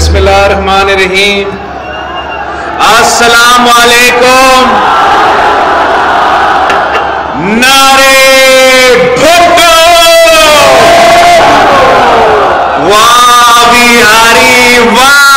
बिस्मिल्लाहिर्रहमानिर्रहीम। अस्सलाम वालेकुम नारे भुट्टो। वाह बिहारी वाह।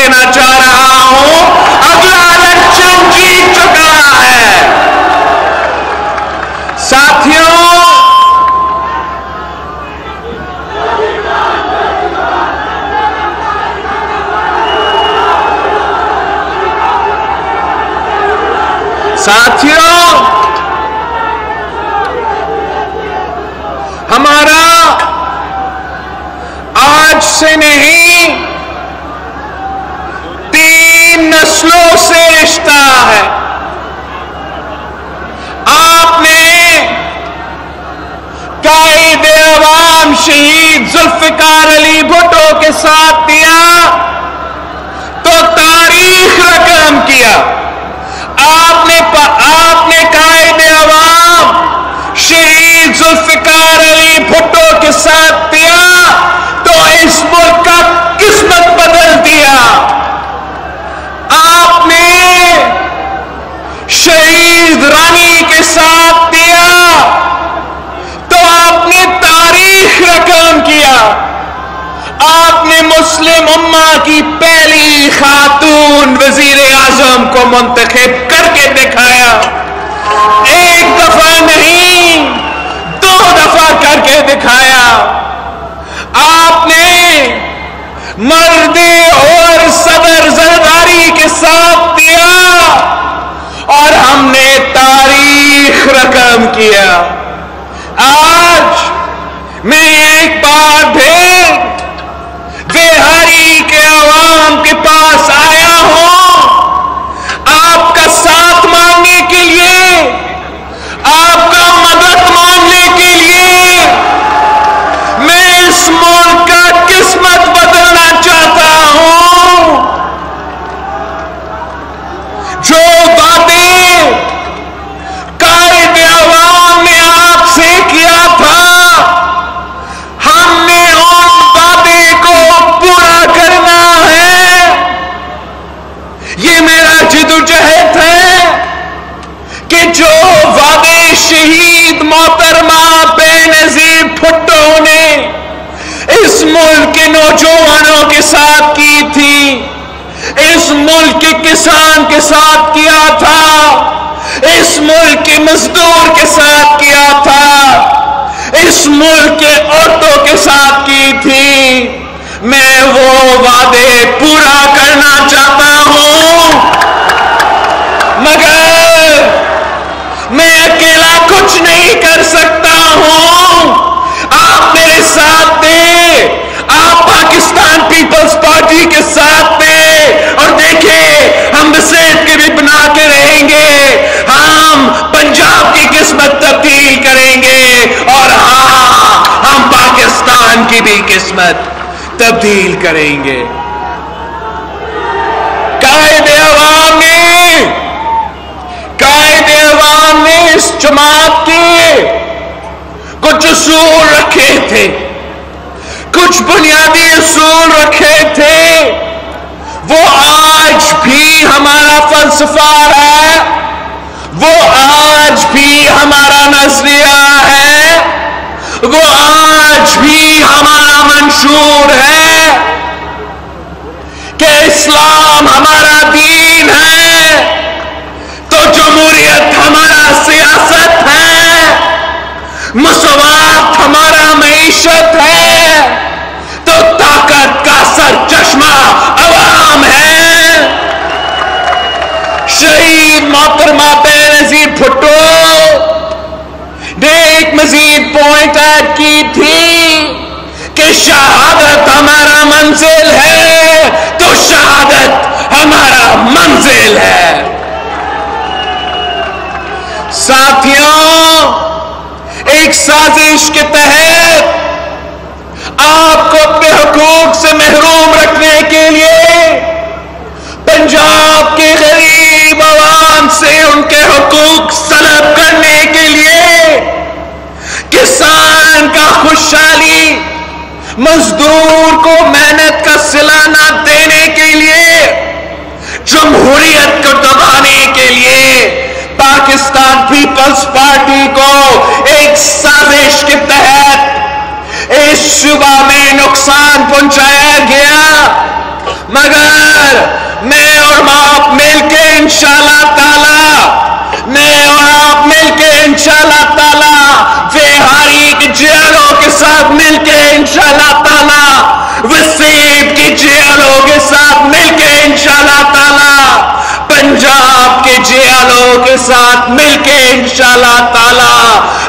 देना चाह रहा हूँ, अगला इलेक्शन जीत चुका है। साथियों साथियों, हमारा आज से नहीं तीन नस्लों से रिश्ता है। आपने कायद अवाम शहीद जुल्फिकार अली भुट्टो के साथ दिया तो तारीख रकम किया। आपने आपने कायद अवाम शहीद जुल्फिकार अली भुट्टो के साथ दिया तो इस मुल्क का किस्मत बदल दिया आपने शहीद रानी के साथ दिया। तो आपने तारीख रकम किया। आपने मुस्लिम उम्मा की पहली खातून वज़ीर आज़म को मुंतखब करके दिखाया। एक दफ़ा नहीं, दो दफ़ा करके दिखाया। आपने मर्दे और सदर जरदारी के साथ दिया। और हमने तारीख रकम किया। आज मैं एक बार फिर बिहारी के अवाम के पास आया हूँ आपका साथ मांगने के लिए आपका मदद मांगने के लिए मैं इस मुल्क का किस्मत बदलना चाहता हूँ जो बातें कायद अवाम ने आपसे किया था हमने उन वादे को पूरा करना है ये मेरा जिदोजहद है कि जो वादे शहीद मोहतरमा बेनजीर भुट्टो ने इस मुल्क के नौजवानों के साथ की थी। इस मुल्क के किसान के साथ किया था। इस मुल्क के मजदूर के साथ किया था। इस मुल्क के औरतों के साथ की थी। मैं वो वादे पूरा करना चाहता हूँ। मगर अकेला कुछ नहीं कर सकता हूँ। आप मेरे साथ थे। आप पाकिस्तान पीपल्स पार्टी के साथ थे। और देखे हम सेहत के भी बना के रहेंगे। हम पंजाब की किस्मत तब्दील करेंगे। और हाँ हम पाकिस्तान की भी किस्मत तब्दील करेंगे। इस जमात के कुछ असूल रखे थे। कुछ बुनियादी असूल रखे थे। वो आज भी हमारा फलसफा है। वो आज भी हमारा नज़रिया है। वो आज भी हमारा मंशूर है। कि इस्लाम मंजिल है तो शहादत हमारा मंजिल है। साथियों, एक साजिश के तहत आपको अपने हकूक से महरूम रखने के लिए पंजाब के गरीब आवाम से उनके हकूक मजदूर को मेहनत का सिलाना देने के लिए, जमहूरियत को दबाने के लिए, पाकिस्तान पीपल्स पार्टी को एक साजिश के तहत इस शुबा में नुकसान पहुँचाया गया। मगर मैं और आप मिलके इंशाल्लाह ताला, मैं और आप मिलके इंशाल्लाह ताला, बेहारी के जेलों के साथ मिलके इंशाल्लाह ताला वसीब की जेलों के साथ मिलके इंशाल्लाह ताला, पंजाब के जेलों के साथ मिलके इंशाल्लाह ताला,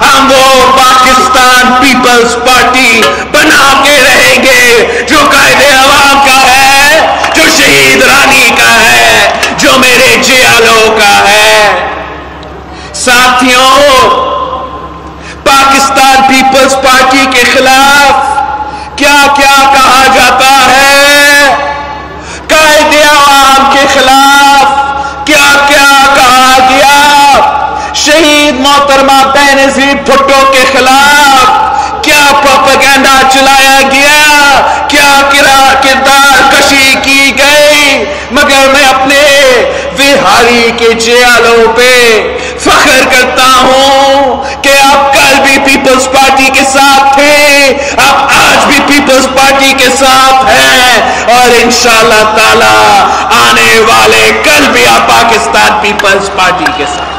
हम वो पाकिस्तान पीपल्स पार्टी बना के रहेंगे, जो कायदे अवाम का है, जो शहीद रानी का है, जो मेरे जियालों का है। साथियों पाकिस्तान पीपल्स पार्टी के खिलाफ क्या क्या कहा जाता है कायदे आवाम के खिलाफ क्या क्या कहा गया शहीद बेनजीर भुट्टो के खिलाफ क्या प्रोपेगेंडा चलाया गया? क्या किरा किरदार कशी की गई? मगर मैं अपने बिहारी के जयालों पे फख्र करता हूँ कि आप कल भी पीपल्स पार्टी के साथ थे। आप आज भी पीपल्स पार्टी के साथ हैं और इंशाल्लाह ताला आने वाले कल भी आप पाकिस्तान पीपल्स पार्टी के साथ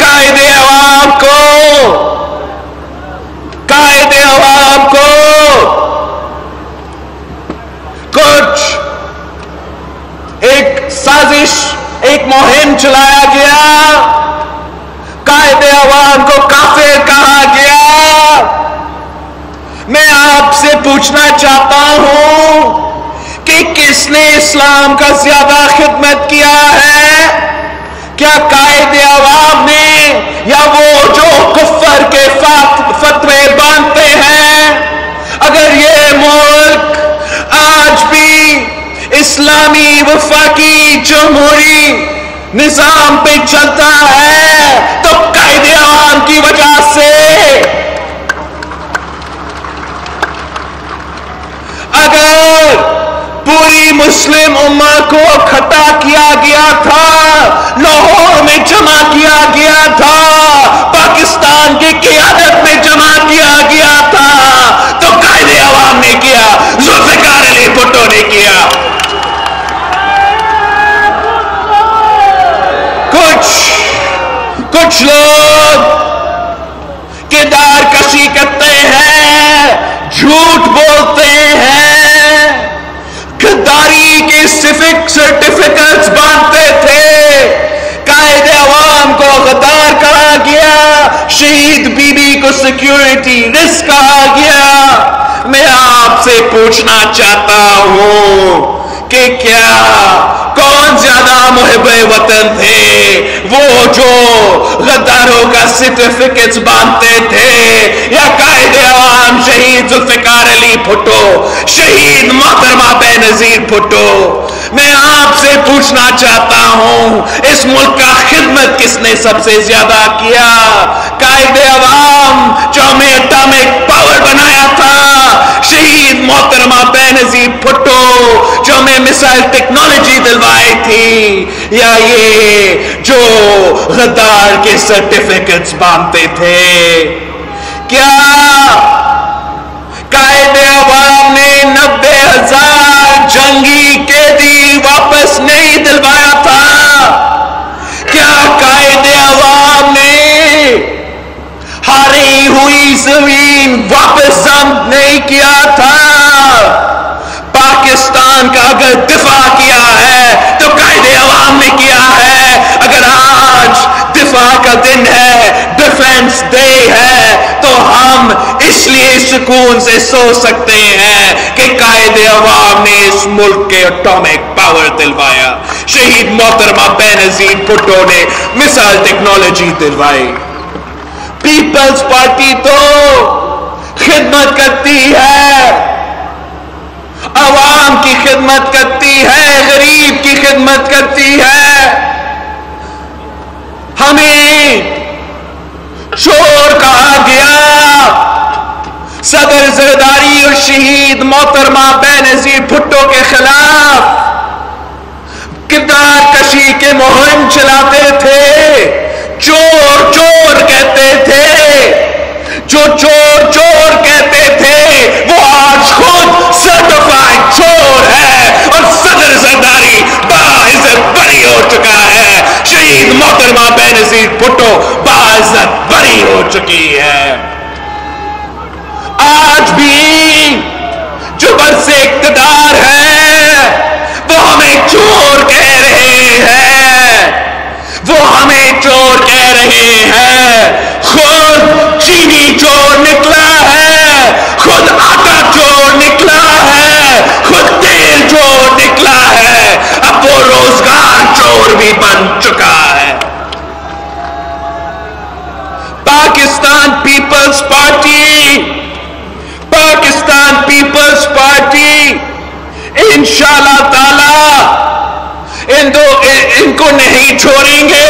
कायदे अवाम को कायदे अवाम को कुछ। एक साजिश, एक मुहिम चलाया गया। कायदे अवाम को काफिर कहा गया। मैं आपसे पूछना चाहता हूँ कि किसने इस्लाम का ज़्यादा खिदमत किया? इस्लामी वफाकी जमहूरी निज़ाम पे चलता है तो कायदे आवाम की वजह से। अगर पूरी मुस्लिम उम्मा को खटा किया गया था, लाहौर में जमा किया गया था, पाकिस्तान की क्यादत में जमा किया गया था झूठ बोलते हैं। गद्दारी के सिफिक सर्टिफिकेट्स बांधते थे। कायदे अवाम को गद्दार कहा गया। शहीद बीबी को सिक्योरिटी रिस्क कहा गया। मैं आपसे पूछना चाहता हूँ कि क्या कौन ज़्यादा मुहब वतन थे? वो जो गद्दारों का सर्टिफिकेट बांधते थे, या कायदे आवाम शहीद जुल्फिकार अली भुट्टो शहीद मोहतरमा बेनजीर भुट्टो मैं आपसे पूछना चाहता हूँ, इस मुल्क का खिदमत किसने सबसे ज़्यादा किया? कायदे अवाम जो हमें एटॉमिक पावर बनाया था, शहीद मोहतरमा बेनजीर भुट्टो जो हमें मिसाइल टेक्नोलॉजी दिलवाई थी, या ये जो गद्दार के सर्टिफिकेट्स बांधते थे? क्या कायदे अवाम ने नब्बे हज़ार जंगी कैदी वापस नहीं दिलवाया था क्या कायदे अवाम ने हारी हुई ज़मीन वापस जब्त नहीं किया था। पाकिस्तान का अगर दिफा किया है तो कायदे अवाम ने किया है। अगर आज दिफा का दिन है, डिफेंस डे है तो हम इसलिए सुकून से सो सकते हैं कि कायदे अवाम ने इस मुल्क के एटॉमिक पावर दिलवाया। शहीद मोहतरमा बेनजीर भुट्टो ने मिसाइल टेक्नोलॉजी दिलवाई। पीपल्स पार्टी तो खिदमत करती है। आवाम की खिदमत करती है, गरीब की खिदमत करती है। हमें चोर कहा गया, सदर जरदारी और शहीद मोहतरमा बेनजीर भुट्टो के खिलाफ किरदार कशी के मुहिम चलाते थे चोर चोर कहते थे। जो चोर चोर कहते थे, वो आज खुद सर्टिफाइड चोर है और सदर सरदारी बाइज्जत बरी हो चुका है। शहीद मोहतरमा बेनजीर भुट्टो बाइज्जत बरी हो चुकी है। आज भी जो बरस इकतदार है, वो हमें चोर कह रहे हैं। वो हमें चोर कह रहे हैं। खुद चीनी रोज़गार चोर भी बन चुका है। Pakistan People's Party, Pakistan People's Party, इंशाल्लाह ताला, इन दो इनको नहीं छोड़ेंगे।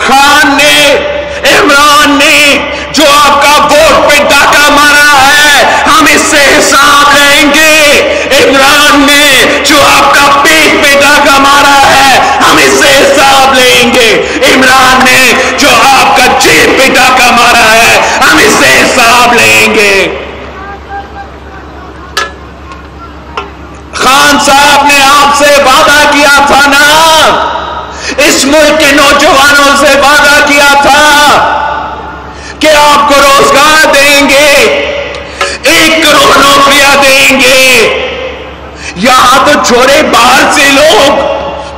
खान ने, इमरान ने जो आपका वोट पे डाका मारा है, हम इससे हिसाब इमरान ने जो आपका पेट पे डाका मारा है, हम इससे हिसाब लेंगे। इमरान ने जो आपका जेब पे डाका मारा है, हम इससे हिसाब लेंगे। खान साहब ने आपसे वादा किया था ना? इस मुल्क के नौजवानों से वादा किया था कि आपको रोज़गार देंगे, एक करोड़ नौकरियाँ देंगे। यहाँ तो छोड़े बाहर से लोग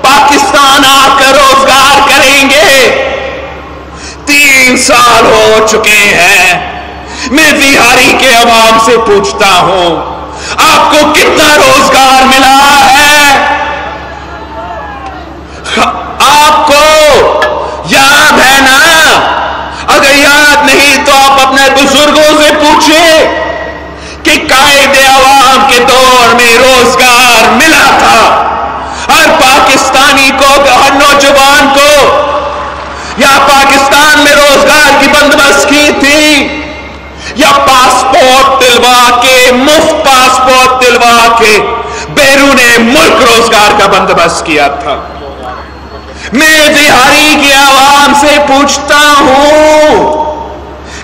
पाकिस्तान आकर रोज़गार करेंगे। तीन साल हो चुके हैं। मैं बिहारी के अवाम से पूछता हूँ, आपको कितना रोज़गार मिला है? आपको याद है ना? अगर याद नहीं तो आप अपने बुज़ुर्गों से पूछे कि कायदे अवाम के दौर में रोज़गार मिला था। हर पाकिस्तानी को, हर नौजवान को, या पाकिस्तान में रोज़गार की बंदोबस्त की थी, या पासपोर्ट दिलवा के, मुफ़्त पासपोर्ट दिलवा के, बैरून मुल्क रोज़गार का बंदोबस्त किया था। मैं बिहारी की आवाम से पूछता हूँ,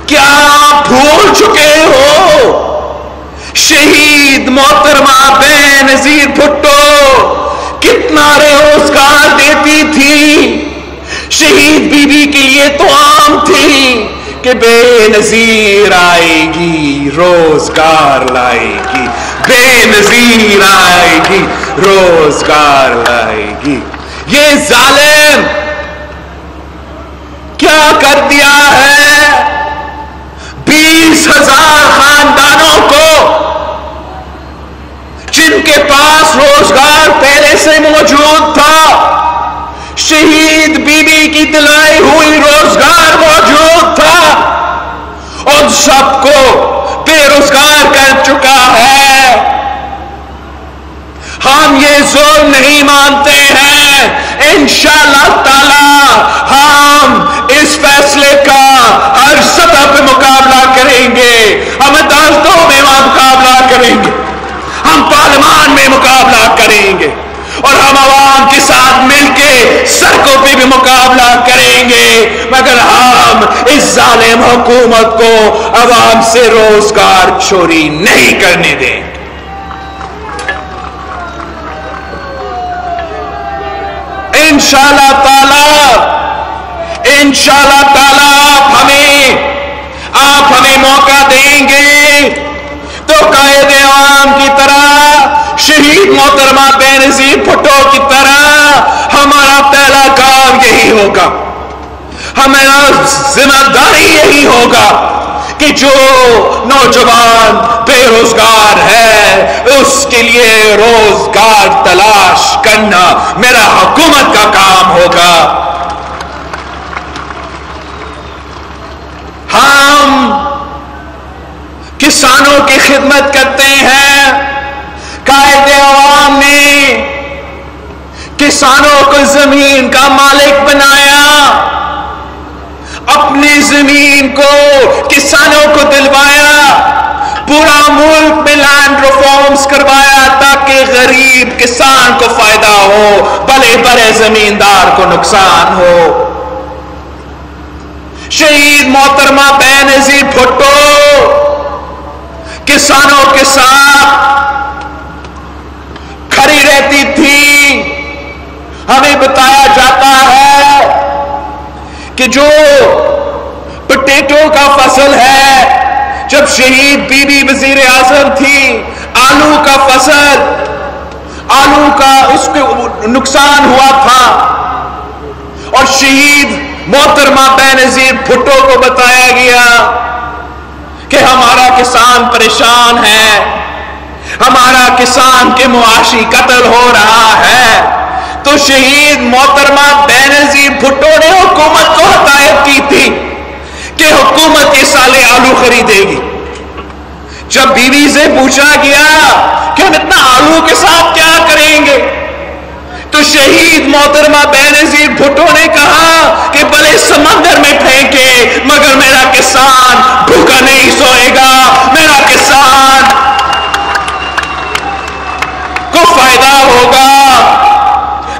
क्या भूल चुके हो? शहीद मोहतरमा बेनजीर भुट्टो, कितना रोज़गार देती थी। शहीद बीबी के लिए तो आम थी कि बेनजीर आएगी, रोज़गार लाएगी। बेनजीर आएगी, रोज़गार लाएगी। ये जालिम, क्या कर दिया है? बीस हज़ार खानदानों जिनके पास रोज़गार पहले से मौजूद था, शहीद बीबी की दिलाई हुई रोज़गार मौजूद था, उन सबको बेरोजगार कर चुका है। हम ये ज़ोर नहीं मानते हैं। इंशाल्लाह ताला हम इस फैसले का हर सतह पे मुकाबला करेंगे। हम अदालतों में मुकाबला करेंगे। हम पार्लियामान में मुकाबला करेंगे और हम आवाम के साथ मिलके सड़कों पे भी मुकाबला करेंगे। मगर हम इस जालिम हुकूमत को आवाम से रोज़गार चोरी नहीं करने दें इंशाला ताला इंशाला ताला आप हमें आप हमें मौका देंगे तो कायद आवाम की शहीद मोहतरमा बेनजीर भुट्टो की तरह हमारा पहला काम यही होगा। हमारा ज़िम्मेदारी यही होगा कि जो नौजवान बेरोजगार है, उसके लिए रोज़गार तलाश करना मेरा हुकूमत का काम होगा। हम किसानों की खिदमत करते हैं कायदे अवाम ने किसानों को ज़मीन का मालिक बनाया। अपनी ज़मीन को किसानों को दिलवाया। पूरा मुल्क में लैंड रिफॉर्म्स करवाया ताकि गरीब किसान को फ़ायदा हो बड़े बड़े जमींदार को नुकसान हो। शहीद मोहतरमा बेनजीर भुट्टो, किसानों के साथ खड़ी रहती थी हमें बताया जाता है कि जो पोटेटो का फ़सल है, जब शहीद बीबी वज़ीर आज़म थी, आलू का फ़सल, आलू का उसके नुकसान हुआ था। और शहीद मोहतरमा बेनजीर भुट्टो को बताया गया कि हमारा किसान परेशान है, हमारा किसान के मुआशी कत्ल हो रहा है। तो शहीद मोहतरमा बेनजीर भुट्टो ने हुकूमत को हदायत की थी कि हुकूमत के साले आलू खरीदेगी। जब बीवी से पूछा गया कि हम इतना आलू के साथ क्या करेंगे तो शहीद मोहतरमा बेनजीर भुट्टो ने कहा कि भले समंदर में फेंके, मगर मेरा किसान भूखा नहीं सोएगा मेरा किसान को फ़ायदा होगा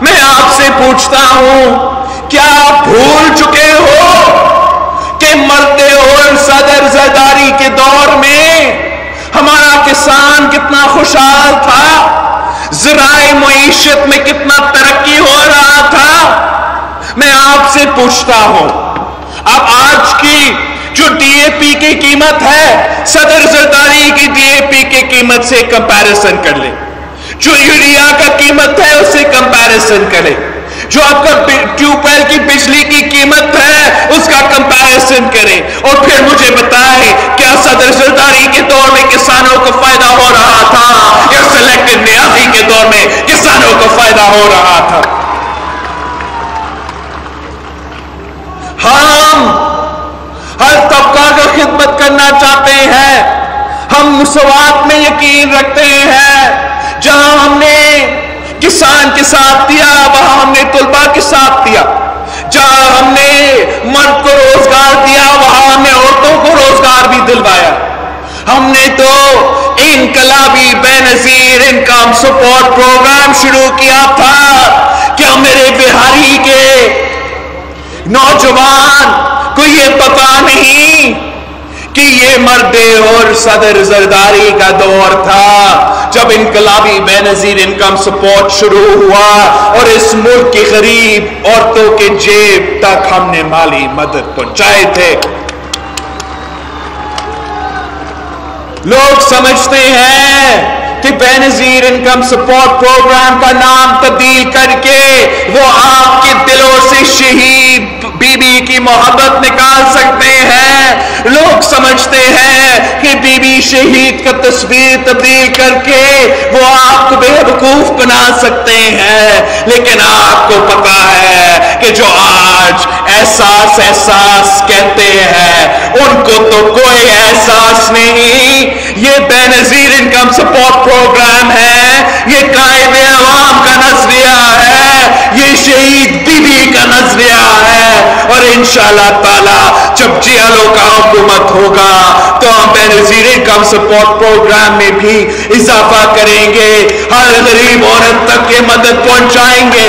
मैं आपसे पूछता हूँ, क्या आप भूल चुके हो कि मरते और सदर जरदारी के दौर में हमारा किसान कितना खुशहाल था, जराए मीशत में कितना तरक्की हो रहा था? मैं आपसे पूछता हूँ, अब आज की जो डीएपी की कीमत है, सदर जरदारी की डीएपी की कीमत से कंपैरिजन कर ले। जो यूरिया का कीमत है उससे कंपैरिजन करें जो आपका ट्यूबवेल की बिजली की कीमत है, उसका कंपैरिजन करें। और फिर मुझे बताएँ, क्या सदर सरदारी के दौर में किसानों को फ़ायदा हो रहा था? या सिलेक्टेड न्याजी के दौर में किसानों को फ़ायदा हो रहा था? हम हर तबका का खिदमत करना चाहते हैं। हम मुसवात में यकीन रखते हैं। जहाँ हमने किसान के साथ दिया हमने तुलबा के साथ दिया। जहाँ हमने मर्द को रोज़गार दिया, वहाँ हमने औरतों को रोज़गार भी दिलवाया। हमने तो इनकलाबी बेनजीर, इनकम सपोर्ट प्रोग्राम शुरू किया था क्या मेरे बिहारी के नौजवान को ये पता नहीं कि ये मर्दे और सदर जरदारी का दौर था। जब इनकलाबी बेनजीर इनकम सपोर्ट शुरू हुआ और इस मुल्क की गरीब औरतों के जेब तक हमने माली मदद पहुँचाए थे। लोग समझते हैं कि बेनजीर इनकम सपोर्ट प्रोग्राम का नाम तब्दील करके वो आपके दिलों से शहीद बीबी की मोहब्बत निकाल सकते हैं। लोग समझते हैं कि बीबी शहीद का तस्वीर तब्दील करके वो आपको बेवकूफ़ बना सकते हैं। लेकिन आपको पता है कि जो आज एहसास एहसास कहते हैं, उनको तो कोई एहसास नहीं। ये बेनजीर इनकम सपोर्ट प्रोग्राम है। ये कायदे अवाम का नज़रिया है ये शहीद बीबी का नज़रिया है इंशाल्लाह ताला, जब जियालो का हुकूमत होगा तो हम बेनजीर इनकम सपोर्ट प्रोग्राम में भी इजाफा करेंगे। हर गरीब औरत तक ये मदद पहुंचाएँगे।